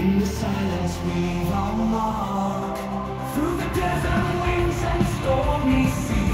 In the silence we are Through the desert winds and stormy seas.